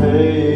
pay